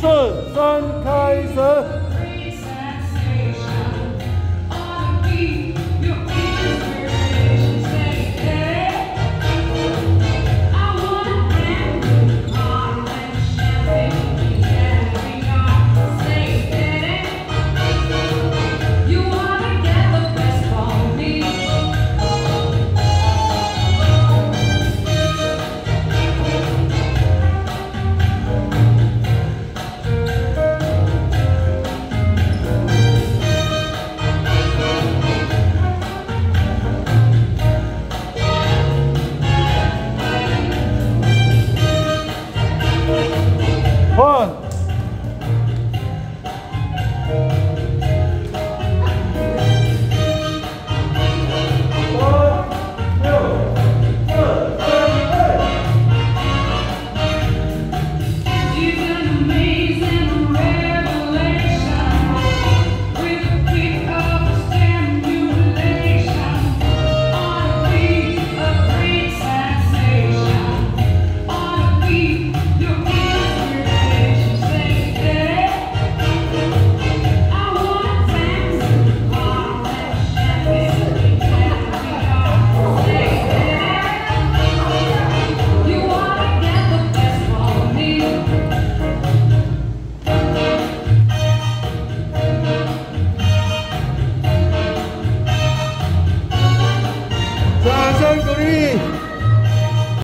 四三开始。One.